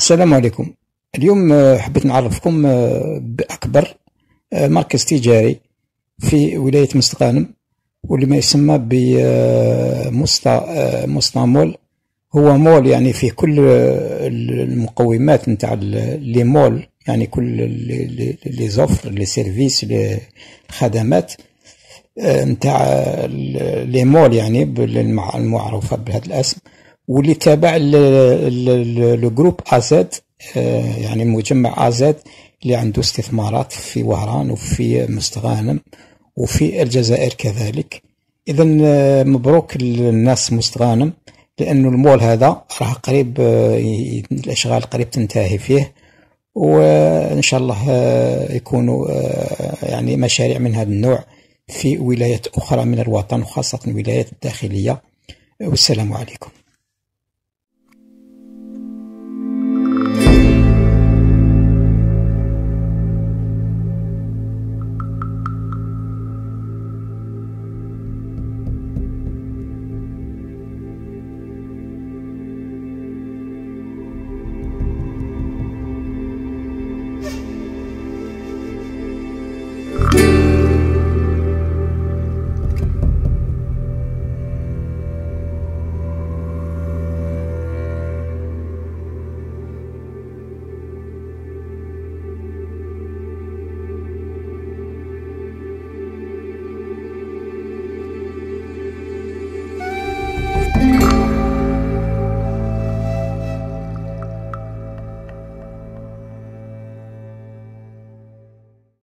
السلام عليكم. اليوم آه، حبيت نعرفكم آه، بأكبر آه، مركز تجاري في ولاية مستغانم واللي ما يسمى بمستا مستا مول. هو مول يعني فيه كل المقومات نتاع les malls يعني كل les offres les services لي نتاع les malls يعني المعروفة بهذا الاسم. واللي تابع لو جروب ازاد آه، يعني مجمع ازاد اللي عنده استثمارات في وهران وفي مستغانم وفي الجزائر كذلك. اذا آه، مبروك للناس مستغانم لأنه المول هذا راه قريب آه، الأشغال قريب تنتهي فيه وإن شاء الله يكونوا يعني مشاريع من هذا النوع في ولايات أخرى من الوطن وخاصة الولايات الداخلية. والسلام عليكم.